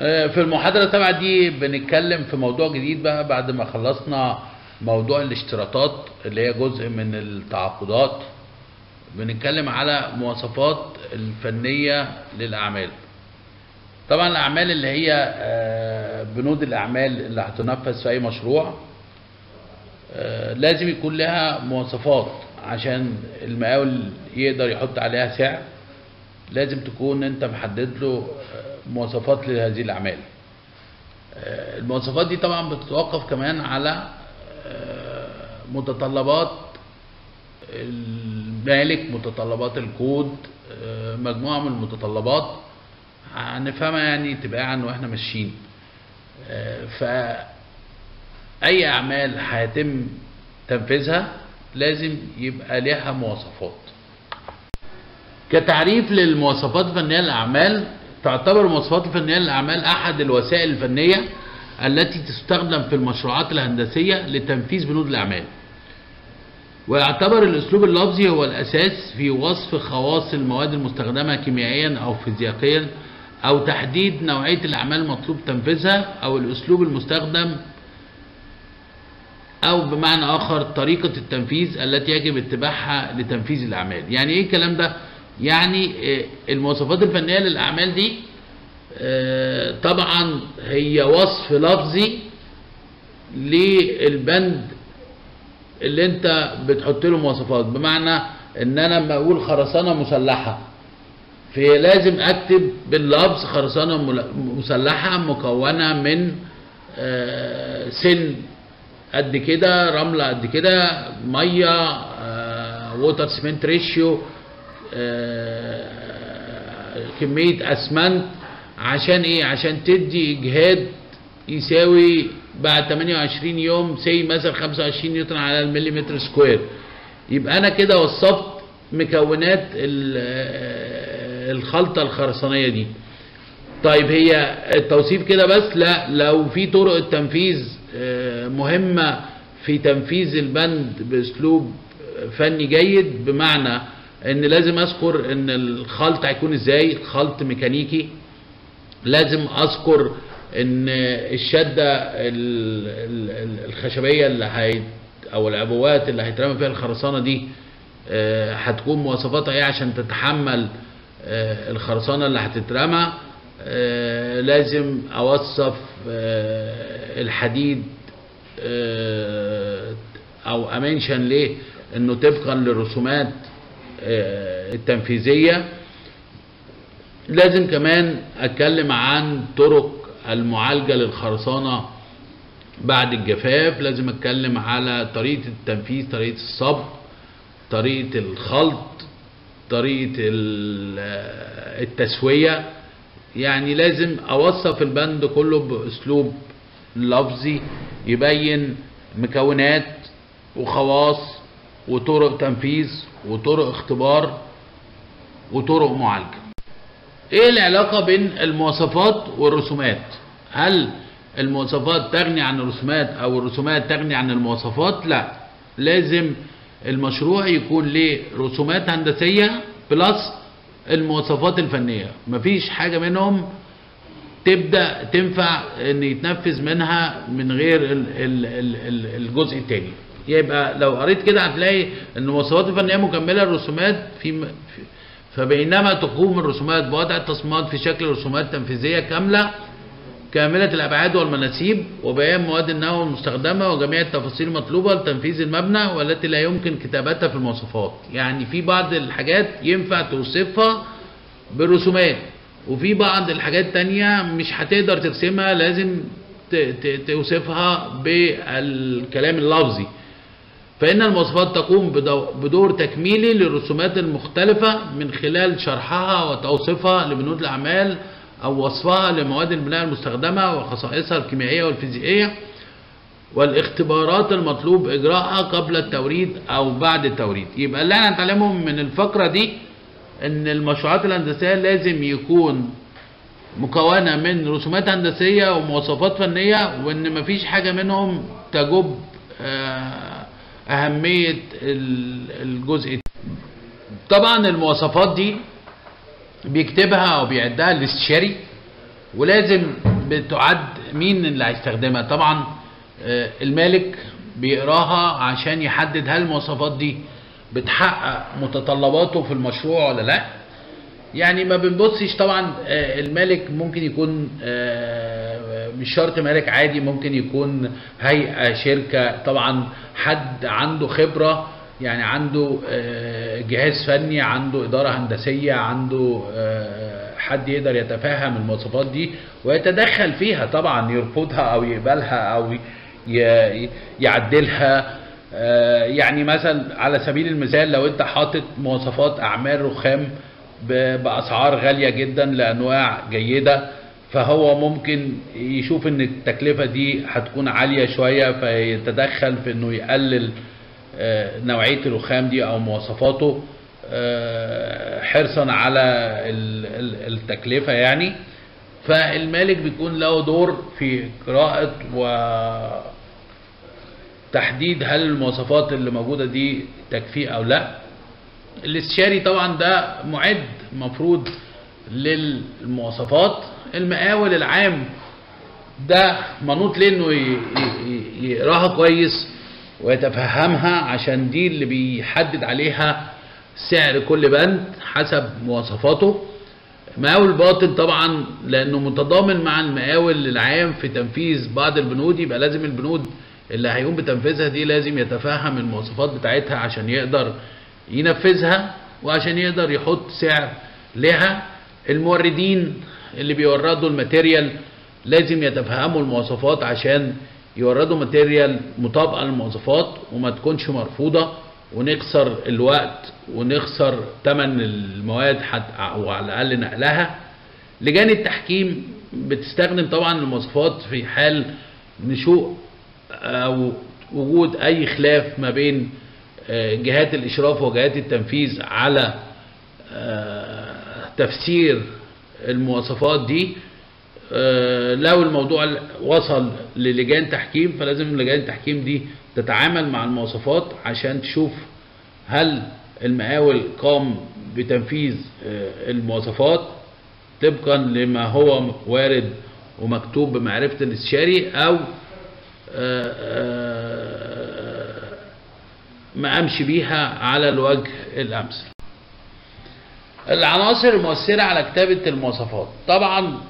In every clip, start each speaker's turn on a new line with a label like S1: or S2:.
S1: في المحاضرة السابعة دي بنتكلم في موضوع جديد بقى بعد ما خلصنا موضوع الاشتراطات اللي هي جزء من التعاقدات. بنتكلم على مواصفات الفنية للأعمال. طبعا الأعمال اللي هي آه، بنود الأعمال اللي هتنفذ في أي مشروع آه، لازم يكون لها مواصفات عشان المقاول يقدر يحط عليها سعر. لازم تكون انت محدد له مواصفات لهذه الأعمال. المواصفات دي طبعا بتتوقف كمان على آه، متطلبات المالك متطلبات الكود آه، مجموعة من المتطلبات هنفهمها يعني تباعا وإحنا ماشيين. آه، فأي أعمال هيتم تنفيذها لازم يبقى لها مواصفات. كتعريف للمواصفات الفنية للأعمال تعتبر المواصفات الفنية للأعمال أحد الوسائل الفنية التي تستخدم في المشروعات الهندسية لتنفيذ بنود الأعمال ويعتبر الأسلوب اللفظي هو الأساس في وصف خواص المواد المستخدمة كيميائيا أو فيزيائيا أو تحديد نوعية الأعمال المطلوب تنفيذها أو الأسلوب المستخدم أو بمعنى آخر طريقة التنفيذ التي يجب اتباعها لتنفيذ الأعمال يعني إيه الكلام ده؟ يعني آه، المواصفات الفنية للأعمال دي آه، طبعا هي وصف لفظي للبند اللي انت بتحط له مواصفات. بمعنى إن أنا لما أقول خرسانة مسلحة فلازم أكتب باللفظ خرسانة مل- مسلحة مكونة من آه، سن قد كده رملة قد كده مية water cement ratio كمية أسمنت عشان إيه؟ عشان تدي اجهاد يساوي بعد 28 يوم سي مثلا 25 نيوتن على المليمتر square. يبقى أنا كده وصفت مكونات ال- الخلطة الخرسانية دي. طيب هي التوصيف كده بس؟ لا. لو في طرق التنفيذ آه، مهمة في تنفيذ البند بأسلوب فني جيد بمعنى إن لازم أذكر إن الخلط هيكون إزاي؟ خلط ميكانيكي. لازم أذكر إن الشدة ال- ال- ال- الخشبية اللي هي أو العبوات اللي هيترمى فيها الخرسانة دي آه، هتكون مواصفاتها إيه عشان تتحمل آه، الخرسانة اللي هتترمى؟ آه، لازم أوصف الحديد أو أمنشن ليه؟ إنه طبقا للرسومات. آه، التنفيذية. لازم كمان أتكلم عن طرق المعالجة للخرسانة بعد الجفاف. لازم أتكلم على طريقة التنفيذ طريقة الصب طريقة الخلط طريقة ال- التسوية. يعني لازم أوصف البند كله بأسلوب لفظي يبين مكونات وخواص وطرق تنفيذ وطرق اختبار وطرق معالجة. إيه العلاقة بين المواصفات والرسومات؟ هل المواصفات تغني عن الرسومات أو الرسومات تغني عن المواصفات؟ لا. لازم المشروع يكون ليه رسومات هندسية بلس المواصفات الفنية. مفيش حاجة منهم تبدأ تنفع إن يتنفذ منها من غير ال- ال- ال- ال- الجزء التاني. يبقى لو قريت كده هتلاقي إن المواصفات الفنية مكملة للرسومات في فبينما تقوم الرسومات بوضع التصميمات في شكل رسومات تنفيذية كاملة كاملة الأبعاد والمناسيب وبيان مواد النووي المستخدمة وجميع التفاصيل المطلوبة لتنفيذ المبنى والتي لا يمكن كتابتها في المواصفات. يعني في بعض الحاجات ينفع توصفها بالرسومات وفي بعض الحاجات تانية مش هتقدر ترسمها لازم توصفها بالكلام اللفظي. فإن المواصفات تقوم بدو- بدور تكميلي للرسومات المختلفة من خلال شرحها وتوصيفها لبنود الأعمال أو وصفها لمواد البناء المستخدمة وخصائصها الكيميائية والفيزيائية والاختبارات المطلوب إجراءها قبل التوريد أو بعد التوريد. يبقى اللي إحنا هنتعلمه من الفقرة دي إن المشروعات الهندسية لازم يكون مكونة من رسومات هندسية ومواصفات فنية وإن مفيش حاجة منهم تجب آه، أهمية ال- الجزء طبعا المواصفات دي بيكتبها أو بيعدها الاستشاري ولازم بتعد مين اللي هيستخدمها. طبعا آه، المالك بيقراها عشان يحدد هل المواصفات دي بتحقق متطلباته في المشروع ولا لا. يعني ما بنبصش طبعا آه، المالك ممكن يكون آه، مش شرط مالك عادي ممكن يكون هيئة شركة طبعا حد عنده خبرة يعني عنده آه، جهاز فني عنده إدارة هندسية عنده آه، حد يقدر يتفهم المواصفات دي ويتدخل فيها طبعا يرفضها أو يقبلها ي- يعدلها. آه، يعني مثلا على سبيل المثال لو أنت حاطط مواصفات أعمال رخام بأسعار غالية جدا لأنواع جيدة فهو ممكن يشوف إن التكلفة دي هتكون عالية شوية فيتدخل في إنه يقلل آه، نوعية الرخام دي أو مواصفاته آه، حرصا على ال- ال- التكلفة يعني. فالمالك بيكون له دور في قراءة و تحديد هل المواصفات اللي موجودة دي تكفيه أو لا. الاستشاري طبعا ده معد مفروض للمواصفات. المقاول العام ده منوط ليه انه يقراها كويس ويتفهمها عشان دي اللي بيحدد عليها سعر كل بند حسب مواصفاته. مقاول باطن طبعا لأنه متضامن مع المقاول العام في تنفيذ بعض البنود يبقى لازم البنود اللي هيقوم بتنفيذها دي لازم يتفهم المواصفات بتاعتها عشان يقدر ينفذها وعشان يقدر يحط سعر لها. الموردين اللي بيوردوا ال material لازم يتفهموا المواصفات عشان يوردوا material مطابقة للمواصفات وما تكونش مرفوضة ونخسر الوقت ونخسر ثمن المواد أو على الأقل نقلها. لجان التحكيم بتستخدم طبعا المواصفات في حال نشوء أو وجود أي خلاف ما بين جهات الإشراف وجهات التنفيذ على آه، تفسير المواصفات دي آه، لو الموضوع وصل للجان تحكيم فلازم لجان التحكيم دي تتعامل مع المواصفات عشان تشوف هل المقاول قام بتنفيذ آه، المواصفات طبقا لما هو وارد ومكتوب بمعرفة الاستشاري أو آه، آه، ما أمشي بيها على الوجه الأمثل. العناصر المؤثرة على كتابة المواصفات. طبعا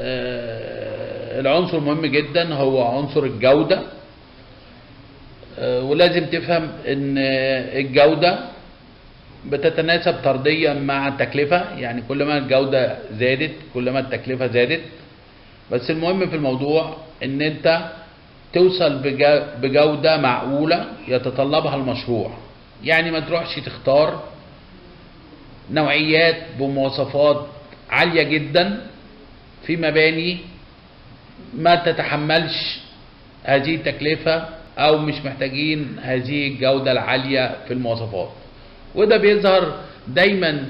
S1: آه، العنصر مهم جدا هو عنصر الجودة. آه، ولازم تفهم إن الجودة بتتناسب طرديا مع التكلفة. يعني كل ما الجودة زادت كل ما التكلفة زادت. بس المهم في الموضوع إن أنت توصل بجودة معقولة يتطلبها المشروع. يعني ما تروحش تختار نوعيات بمواصفات عالية جدا في مباني ما تتحملش هذه التكلفة أو مش محتاجين هذه الجودة العالية في المواصفات. وده بيظهر دايما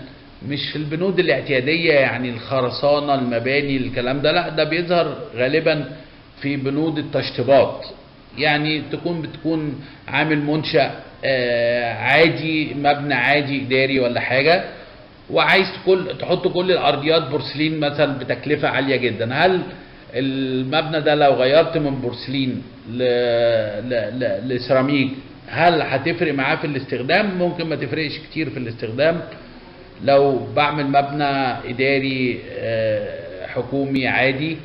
S1: مش في البنود الاعتيادية يعني الخرسانة المباني الكلام ده لا ده بيظهر غالبا في بنود التشطيبات. يعني تكون بتكون عامل منشأ آه، عادي مبنى عادي إداري ولا حاجة. وعايز كل تحط كل الأرضيات بورسلين مثلا بتكلفة عالية جدا. هل المبنى ده لو غيرت من بورسلين ل... ل... ل... لسيراميك هل هتفرق معاه في الاستخدام؟ ممكن ما تفرقش كتير في الاستخدام. لو بعمل مبنى إداري آه، حكومي عادي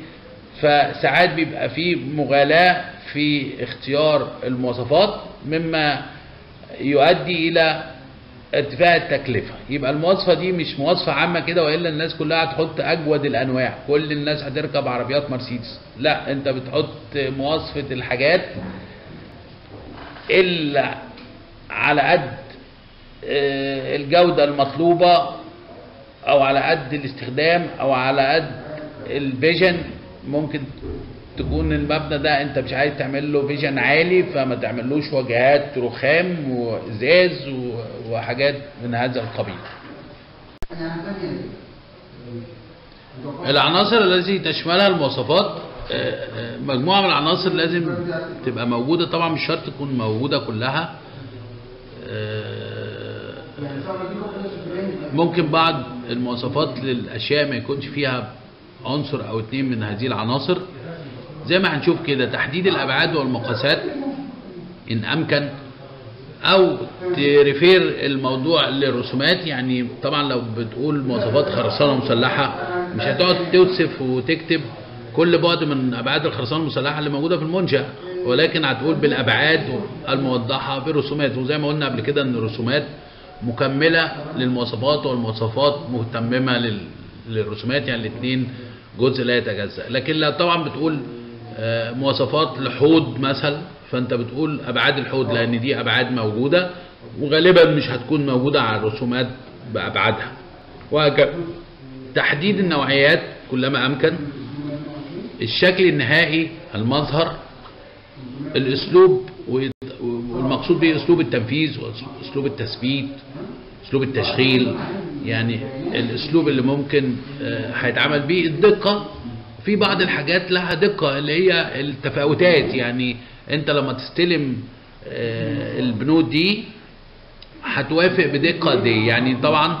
S1: فساعات بيبقى فيه مغالاة في اختيار المواصفات مما يؤدي إلى ارتفاع التكلفة. يبقى المواصفة دي مش مواصفة عامة كده وإلا الناس كلها هتحط أجود الأنواع كل الناس هتركب عربيات مرسيدس. لا أنت بتحط مواصفة الحاجات اللي على قد آه، الجودة المطلوبة أو على قد الاستخدام أو على قد ال vision. ممكن تكون المبنى ده انت مش عايز تعمل له vision عالي فما تعملوش واجهات رخام وإزاز وحاجات من هذا القبيل. العناصر التي تشملها المواصفات آه، آه، مجموعة من العناصر لازم تبقى موجودة. طبعا مش شرط تكون موجودة كلها. آه، ممكن بعض المواصفات للأشياء ما يكونش فيها عنصر أو اتنين من هذه العناصر. زي ما هنشوف كده تحديد الأبعاد والمقاسات. إن أمكن. أو تريفير الموضوع للرسومات. يعني طبعا لو بتقول مواصفات خرسانة مسلحه مش هتقعد توصف وتكتب كل بعد من أبعاد الخرسانة المسلحه اللي موجودة في المنشأ. ولكن هتقول بالأبعاد الموضحة بالرسومات وزي ما قلنا قبل كده إن الرسومات مكملة للمواصفات والمواصفات مهتممة لل- للرسومات. يعني الاثنين جزء لا يتجزأ. لكن لو طبعا بتقول آه، مواصفات لحوض مثلا فأنت بتقول أبعاد الحوض لأن دي أبعاد موجودة وغالبا مش هتكون موجودة على الرسومات بأبعادها. وهكذا. تحديد النوعيات كلما أمكن. الشكل النهائي المظهر الأسلوب والمقصود به أسلوب التنفيذ وأسلوب التثبيت أسلوب التشغيل. يعني الأسلوب اللي ممكن آه، هيتعمل بيه الدقة. في بعض الحاجات لها دقة اللي هي التفاوتات. يعني أنت لما تستلم آه، البنود دي هتوافق بدقة دي. يعني طبعا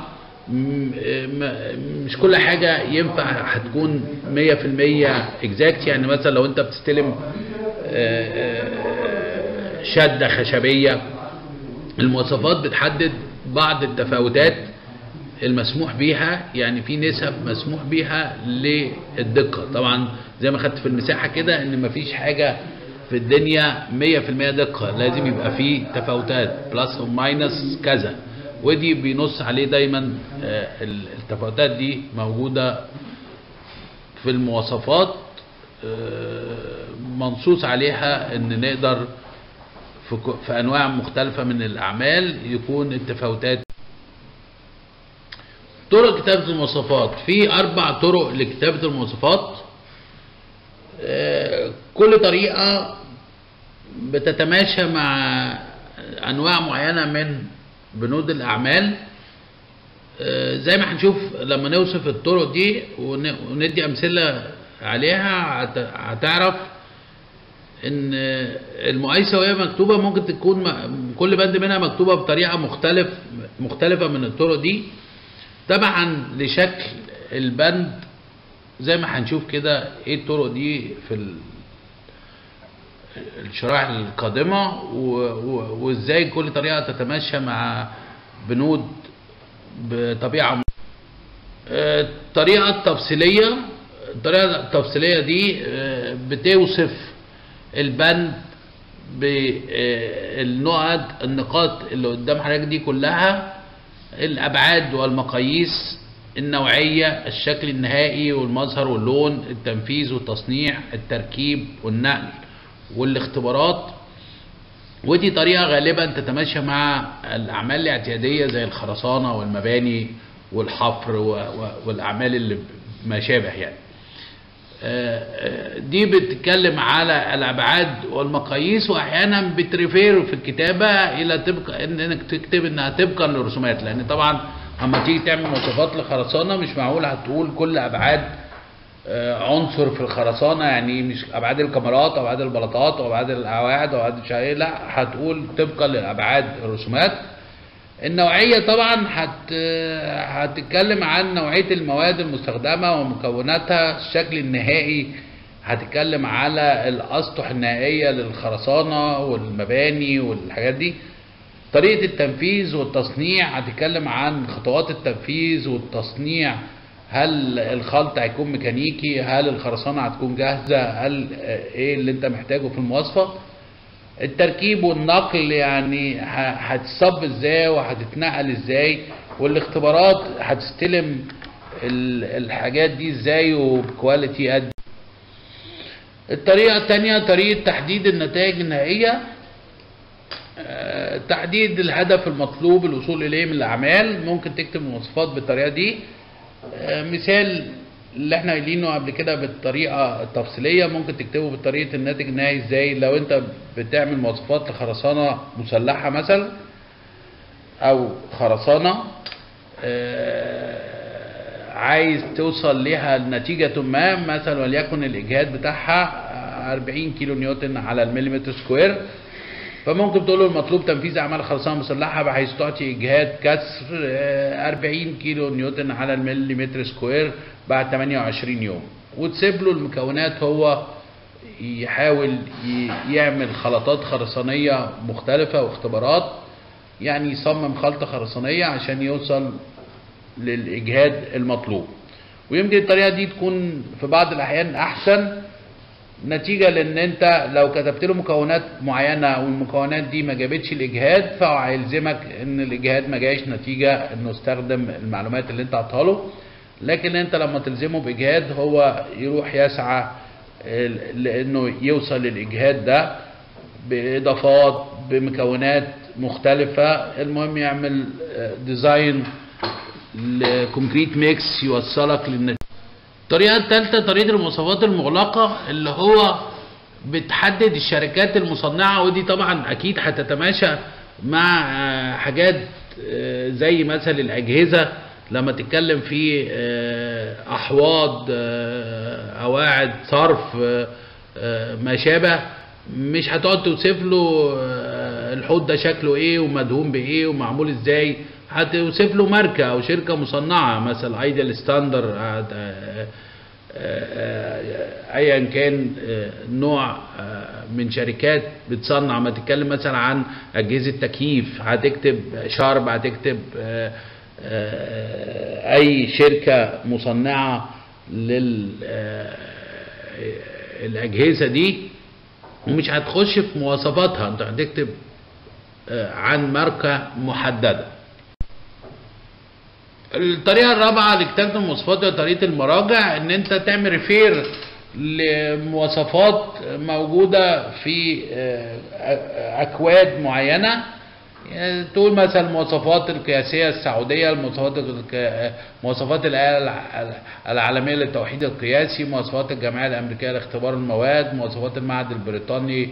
S1: م- مش كل حاجة ينفع هتكون 100% exact يعني مثلا لو أنت بتستلم آه، آه، شدة خشبية المواصفات بتحدد بعض التفاوتات. المسموح بيها يعني في نسب مسموح بيها للدقة. طبعا زي ما خدت في المساحة كده إن مفيش حاجة في الدنيا 100% دقة. لازم يبقى في تفاوتات plus أو minus كذا. ودي بينص عليه دايما آه، التفاوتات دي موجودة في المواصفات آه، منصوص عليها إن نقدر في أنواع مختلفة من الأعمال يكون التفاوتات طرق كتابة المواصفات. في أربع طرق لكتابة المواصفات. آه، كل طريقة بتتماشى مع أنواع معينة من بنود الأعمال. آه، زي ما هنشوف لما نوصف الطرق دي ون- وندي أمثلة عليها هت- هتعرف إن المقايسه وهي مكتوبة ممكن تكون كل بند منها مكتوبة بطريقة مختلف مختلفة من الطرق دي. تبعا لشكل البند زي ما هنشوف كده إيه الطرق دي في ال- الشرائح و- وازاي كل طريقة تتماشى مع بنود بطبيعة م- آه، الطريقة التفصيلية الطريقة التفصيلية دي آه، بتوصف البند بالنقط النقاط اللي قدام حضرتك دي كلها الأبعاد والمقاييس النوعية الشكل النهائي والمظهر واللون التنفيذ والتصنيع التركيب والنقل والاختبارات. ودي طريقة غالبا تتماشى مع الأعمال الاعتيادية زي الخرسانة والمباني والحفر و- و- والأعمال اللي ما شابه يعني. دي بتتكلم على الأبعاد والمقاييس وأحيانا بتريفير في الكتابة إلى ان إنك تكتب إنها طبقا للرسومات لأن طبعا أما تيجي تعمل مواصفات لخرسانة مش معقول هتقول كل أبعاد آه، عنصر في الخرسانة يعني مش أبعاد الكاميرات أبعاد البلاطات أو أبعاد القواعد أو ابعاد إيه، لا هتقول طبقا لابعاد الرسومات. النوعية طبعا هت هتتكلم عن نوعية المواد المستخدمة ومكوناتها الشكل النهائي. هتتكلم على الأسطح النهائية للخرسانة والمباني والحاجات دي. طريقة التنفيذ والتصنيع هتتكلم عن خطوات التنفيذ والتصنيع. هل الخلط هيكون ميكانيكي؟ هل الخرسانة هتكون جاهزة؟ هل آه، إيه اللي أنت محتاجه في المواصفة؟ التركيب والنقل يعني هتصب إزاي وهتتنقل إزاي والاختبارات هتستلم ال- الحاجات دي إزاي وبكواليتي قد الطريقة التانية طريقة تحديد النتائج النهائية آه، تحديد الهدف المطلوب الوصول إليه من الأعمال. ممكن تكتب المواصفات بالطريقة دي. آه، مثال اللي إحنا قايلينه قبل كده بالطريقة التفصيلية ممكن تكتبه بطريقة الناتج النهائي إزاي؟ لو أنت بتعمل مواصفات لخرسانة مسلحة مثلا أو خرسانة آه، عايز توصل لها نتيجة ما مثلا وليكن الإجهاد بتاعها 40 كيلو نيوتن على المليمتر square فممكن تقول له المطلوب تنفيذ أعمال خرسانة مسلحة بحيث تعطي إجهاد كسر آه، 40 كيلو نيوتن على المليمتر square. بعد 28 يوم. وتسيب له المكونات هو يحاول يعمل خلطات خرسانية مختلفة واختبارات يعني يصمم خلطة خرسانية عشان يوصل للإجهاد المطلوب. ويمكن الطريقة دي تكون في بعض الأحيان أحسن نتيجة لأن أنت لو كتبت له مكونات معينة والمكونات دي ما جابتش الإجهاد فهو هيلزمك إن الإجهاد ما جايش نتيجة إنه استخدم المعلومات اللي أنت عطاها له. لكن أنت لما تلزمه بإجهاد هو يروح يسعى لأنه يوصل للإجهاد ده بإضافات بمكونات مختلفة. المهم يعمل design ل concrete mix يوصلك للنتيجة. الطريقة الثالثة طريقة المواصفات المغلقة اللي هو بتحدد الشركات المصنعة ودي طبعا أكيد هتتماشى مع آه، حاجات آه، زي مثلا الأجهزة. لما تتكلم في آه، أحواض آه، قواعد صرف آه، آه، ما شابه مش هتقعد توصف له آه، الحوض ده شكله إيه ومدهون بإيه ومعمول إزاي. هتوصف له ماركة أو شركة مصنعة مثلا ايدل ستاندر ايا كان آه، نوع آه، من شركات بتصنع. ما تتكلم مثلا عن أجهزة تكييف هتكتب شارب هتكتب آه، آه، أي شركة مصنعة لل آه، دي ومش هتخش في مواصفاتها. انت هتكتب آه، عن ماركة محددة. الطريقة الرابعة لكتابة المواصفات هي طريقة المراجع إن أنت تعمل ريفير لمواصفات موجودة في آه، آه، أكواد معينة. يعني تقول مثلا المواصفات القياسية السعودية المواصفات مواصفات الآلة الع- العالمية للتوحيد القياسي مواصفات الجمعية الأمريكية لاختبار المواد مواصفات المعهد البريطاني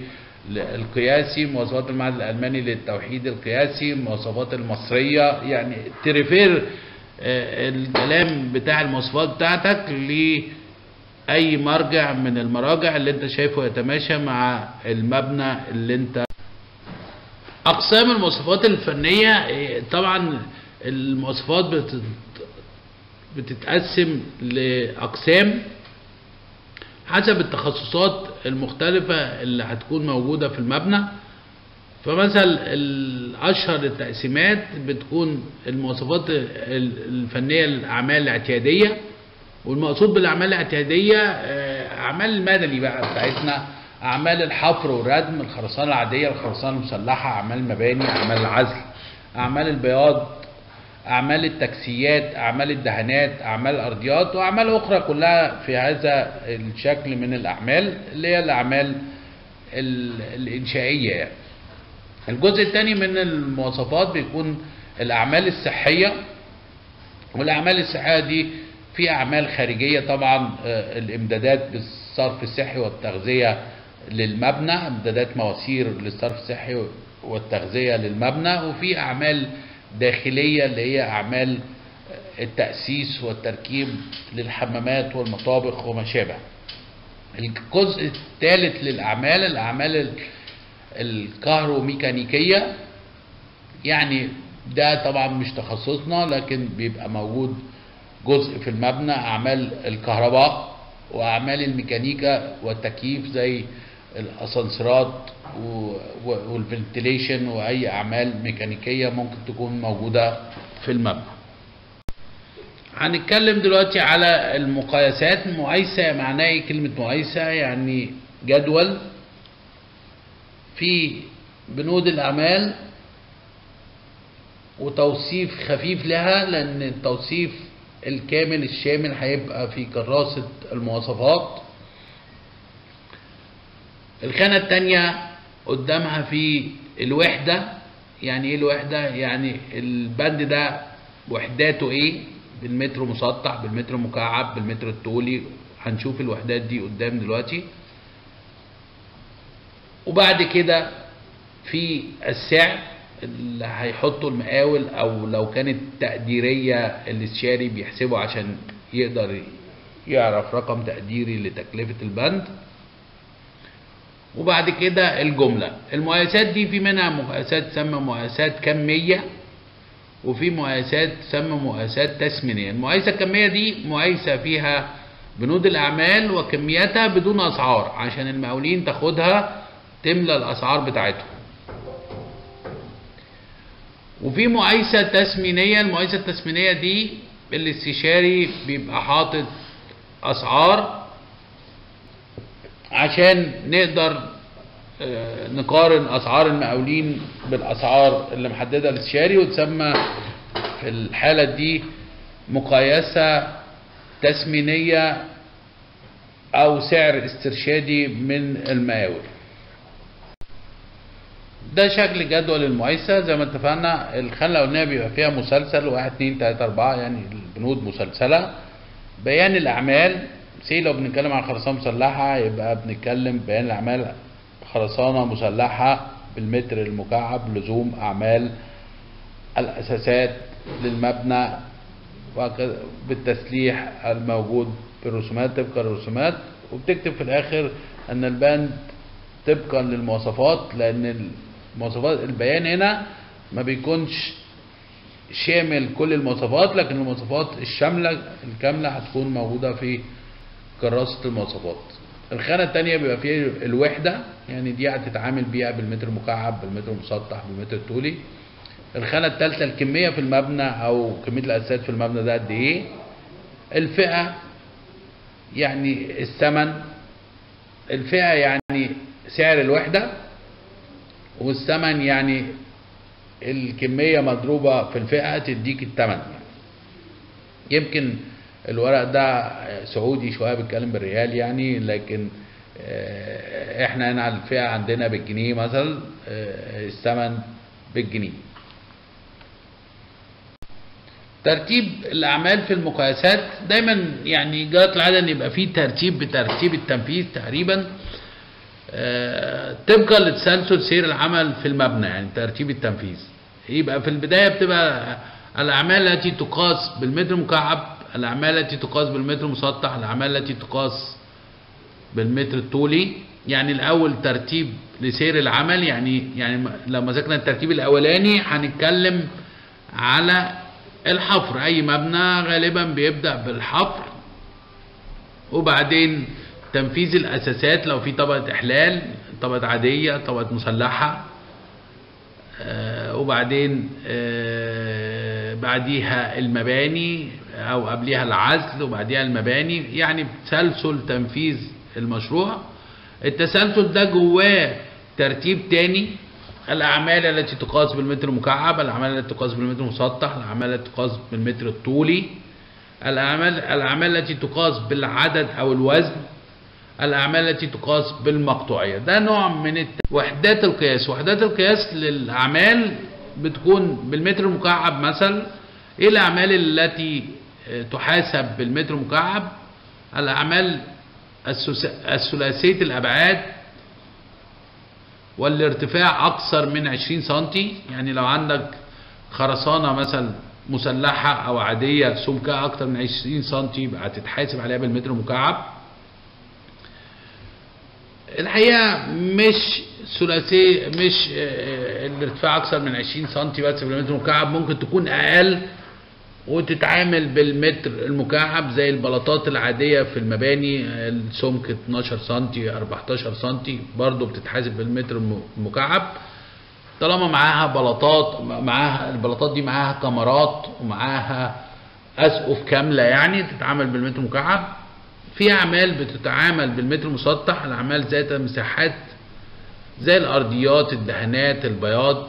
S1: القياسي مواصفات المعهد الألماني للتوحيد القياسي مواصفات المصرية. يعني تريفير آه، الكلام بتاع المواصفات بتاعتك لأي مرجع من المراجع اللي أنت شايفه يتماشى مع المبنى اللي أنت أقسام المواصفات الفنية إيه، طبعا المواصفات بتت- بتتقسم لأقسام حسب التخصصات المختلفة اللي هتكون موجودة في المبنى. فمثلا اشهر التقسيمات بتكون المواصفات ال- الفنية للأعمال الاعتيادية والمقصود بالأعمال الاعتيادية آه، أعمال المدني بقى بتاعتنا. أعمال الحفر والردم الخرسانة العادية الخرسانة المسلحة أعمال المباني أعمال العزل أعمال البياض أعمال التكسيات أعمال الدهانات أعمال الأرضيات وأعمال أخرى كلها في هذا الشكل من الأعمال اللي هي الأعمال ال- الإنشائية يعني. الجزء الثاني من المواصفات بيكون الأعمال الصحية والأعمال الصحية دي في أعمال خارجية طبعا آه، الإمدادات بالصرف الصحي والتغذية للمبنى امدادات مواسير للصرف الصحي والتغذية للمبنى وفي أعمال داخلية اللي هي أعمال التأسيس والتركيب للحمامات والمطابخ وما شابه. الجزء الثالث للأعمال الأعمال ال- الكهروميكانيكية. يعني ده طبعا مش تخصصنا لكن بيبقى موجود جزء في المبنى أعمال الكهرباء وأعمال الميكانيكا والتكييف زي الاسانسيرات و- و- وال ventilation واي اعمال ميكانيكية ممكن تكون موجودة في المبنى. هنتكلم دلوقتي على المقايسات. مقايسة معناه إيه؟ كلمة مقايسة يعني جدول. في بنود الأعمال وتوصيف خفيف لها لأن التوصيف الكامل الشامل هيبقى في كراسة المواصفات. الخانة التانية قدامها في الوحدة يعني إيه الوحدة؟ يعني البند ده وحداته إيه؟ بالمتر مسطح بالمتر مكعب بالمتر الطولي هنشوف الوحدات دي قدام دلوقتي. وبعد كده في السعر اللي هيحطوا المقاول أو لو كانت تقديرية الاستشاري بيحسبه عشان يقدر يعرف رقم تقديري لتكلفة البند. وبعد كده الجملة. المقايسات دي في منها مقايسات تسمى مقايسات كمية وفي مقايسات تسمى مقايسات تسمينية. المقايسة الكمية دي مقايسة فيها بنود الأعمال وكمياتها بدون أسعار عشان المقاولين تاخدها تملى الأسعار بتاعتهم. وفي مقايسة تسمينية. المقايسة التسمينية دي الاستشاري بيبقى حاطط أسعار عشان نقدر آه، نقارن أسعار المقاولين بالأسعار اللي محددها الاستشاري وتسمى في الحالة دي مقايسة تسمينية أو سعر استرشادي من المقاول. ده شكل جدول المقايسة. زي ما اتفقنا الخانة الأولانية بيبقى فيها مسلسل واحد اتنين تلاتة أربعة يعني البنود مسلسلة. بيان الأعمال C لو بنتكلم عن خرسانة مسلحة يبقى بنتكلم بيان الأعمال. خرسانة مسلحة بالمتر المكعب لزوم أعمال الأساسات للمبنى وهكذا بالتسليح الموجود بالرسومات طبقا للرسومات وبتكتب في الآخر أن البند طبقا للمواصفات لأن المواصفات البيان هنا ما بيكونش شامل كل المواصفات لكن المواصفات الشاملة الكاملة هتكون موجودة في كراسة المواصفات. الخانة التانية بيبقى فيها الوحدة يعني دي هتتعامل بيها بالمتر مكعب بالمتر مسطح بالمتر طولي. الخانة التالتة الكمية في المبنى أو كمية الأساسات في المبنى ده قد إيه؟ الفئة يعني الثمن. الفئة يعني سعر الوحدة والثمن يعني الكمية مضروبة في الفئة تديك الثمن. يمكن الورق ده سعودي شوية بيتكلم بالريال يعني لكن آه، إحنا هنا على الفئة عندنا بالجنيه مثلا آه، الثمن بالجنيه. ترتيب الأعمال في المقايسات دايما يعني جرت العاده إن يبقى في ترتيب بترتيب التنفيذ تقريبا آه، طبقا لتسلسل سير العمل في المبنى يعني ترتيب التنفيذ. يبقى في البداية بتبقى الأعمال التي تقاس بالمتر مكعب الأعمال التي تقاس بالمتر مسطح الأعمال التي تقاس بالمتر الطولي يعني الأول ترتيب لسير العمل يعني يعني لو مسكنا الترتيب الأولاني هنتكلم على الحفر. أي مبنى غالبا بيبدأ بالحفر. وبعدين تنفيذ الأساسات لو في طبقة إحلال طبقة عادية طبقة مسلحة. آه، وبعدين آه، بعديها المباني أو قبليها العزل وبعديها المباني يعني تسلسل تنفيذ المشروع. التسلسل ده جواه ترتيب تاني الأعمال التي تقاس بالمتر مكعب الأعمال التي تقاس بالمتر مسطح الأعمال التي تقاس بالمتر الطولي الأعمال الأعمال التي تقاس بالعدد أو الوزن الأعمال التي تقاس بالمقطوعية. ده نوع من الت... وحدات القياس. وحدات القياس للأعمال بتكون بالمتر المكعب مثلا إيه الأعمال التي تحاسب بالمتر مكعب الأعمال الثلاثية الأبعاد والارتفاع أكثر من 20 سنتي. يعني لو عندك خرسانة مثلا مسلحة أو عادية سمكها أكثر من 20 سنتي يبقى هتتحاسب عليها بالمتر مكعب. الحقيقة مش ثلاثي مش آه، الارتفاع أكثر من 20 سنتي بس بالمتر مكعب. ممكن تكون أقل وتتعامل بالمتر المكعب زي البلاطات العادية في المباني السمك 12 سنتي 14 سنتي برضو بتتحاسب بالمتر الم- المكعب. طالما معاها بلاطات معاها البلاطات دي معاها كمرات ومعاها أسقف كاملة يعني تتعامل بالمتر مكعب في أعمال بتتعامل بالمتر مسطح الأعمال ذات مساحات زي الأرضيات الدهانات البياض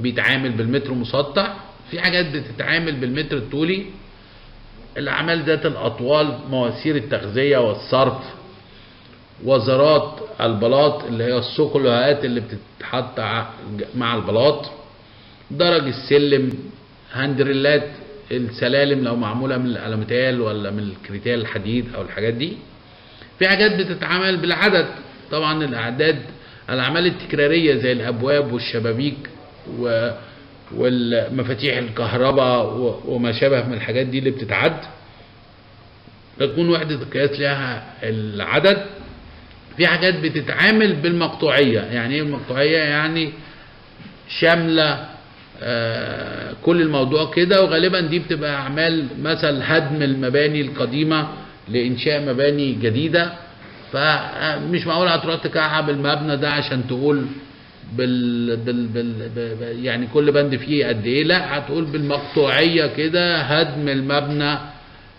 S1: بيتعامل بالمتر مسطح في حاجات بتتعامل بالمتر الطولي. الأعمال ذات الأطوال مواسير التغذية والصرف وزارات البلاط اللي هي السقلهات اللي بتتحط مع البلاط درج السلم هندريلات السلالم لو معمولة من الألمتال ولا من الكريتال الحديد أو الحاجات دي. في حاجات بتتعامل بالعدد. طبعا الأعداد الأعمال التكرارية زي الأبواب والشبابيك و والمفاتيح الكهرباء وما شابه من الحاجات دي اللي بتتعد تكون وحدة القياس لها العدد. في حاجات بتتعامل بالمقطوعية. يعني إيه المقطوعية؟ يعني شاملة آه، كل الموضوع كده وغالبا دي بتبقى أعمال مثل هدم المباني القديمة لإنشاء مباني جديدة. فمش معقول هتروح تكعب المبنى ده عشان تقول بال, بال, بال, بال يعني كل بند فيه قد إيه؟ لا هتقول بالمقطوعية كده هدم المبنى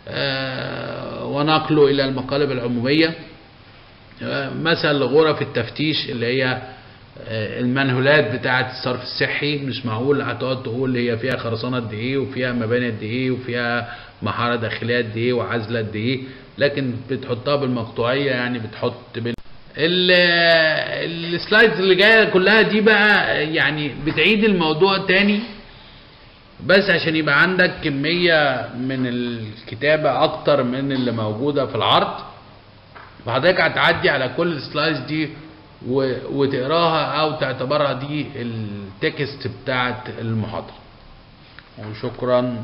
S1: آه، ونقله إلى المقالب العمومية. آه، مثل غرف التفتيش اللي هي آه، المنهولات بتاعة الصرف الصحي. مش معقول هتقعد تقول هي فيها خرسانة قد إيه وفيها مباني قد إيه وفيها محارة داخلية قد إيه وعزلة قد إيه. لكن بتحطها بالمقطوعية يعني بتحط ال- السلايدز اللي جاية كلها دي بقى يعني بتعيد الموضوع تاني. بس عشان يبقى عندك كمية من الكتابة أكتر من اللي موجودة في العرض. فحضرتك هتعدي على كل ال slides دي وتقراها أو تعتبرها دي ال text بتاعت المحاضرة. وشكرا.